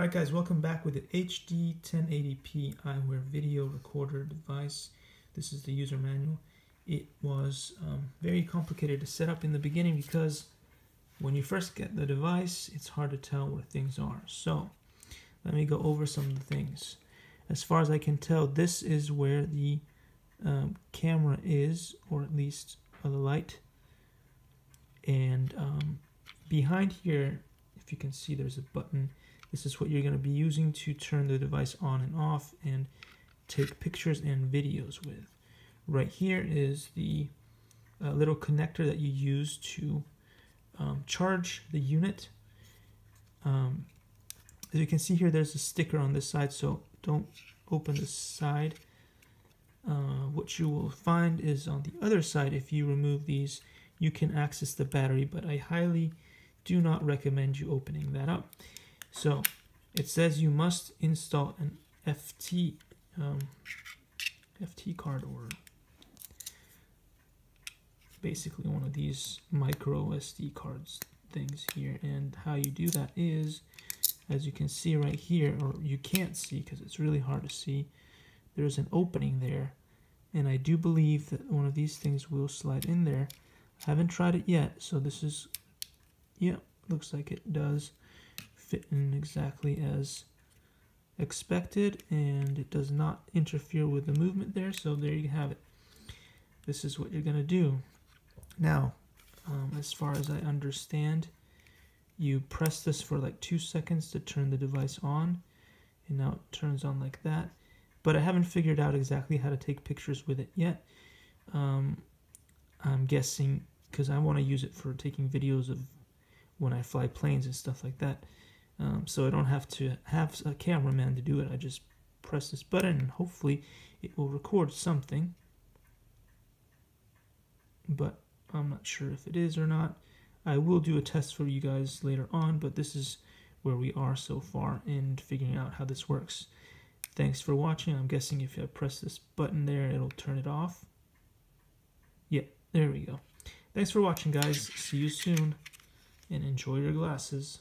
Alright guys, welcome back with the HD 1080p eyewear video recorder device. This is the user manual. It was um, very complicated to set up in the beginning because when you first get the device, it's hard to tell where things are. So, let me go over some of the things. As far as I can tell, this is where the um, camera is, or at least uh, the light. And um, behind here, if you can see, there's a button this is what you're going to be using to turn the device on and off and take pictures and videos with. Right here is the uh, little connector that you use to um, charge the unit. Um, as you can see here, there's a sticker on this side, so don't open the side. Uh, what you will find is on the other side, if you remove these, you can access the battery, but I highly do not recommend you opening that up. So it says you must install an FT um, FT card or basically one of these micro SD cards things here. And how you do that is as you can see right here or you can't see because it's really hard to see there's an opening there. And I do believe that one of these things will slide in there. I haven't tried it yet so this is yeah looks like it does fit in exactly as expected and it does not interfere with the movement there so there you have it. This is what you're going to do. Now um, as far as I understand you press this for like two seconds to turn the device on and now it turns on like that but I haven't figured out exactly how to take pictures with it yet. Um, I'm guessing because I want to use it for taking videos of when I fly planes and stuff like that um, so I don't have to have a cameraman to do it. I just press this button and hopefully it will record something. But I'm not sure if it is or not. I will do a test for you guys later on, but this is where we are so far in figuring out how this works. Thanks for watching. I'm guessing if I press this button there, it'll turn it off. Yeah, there we go. Thanks for watching, guys. See you soon, and enjoy your glasses.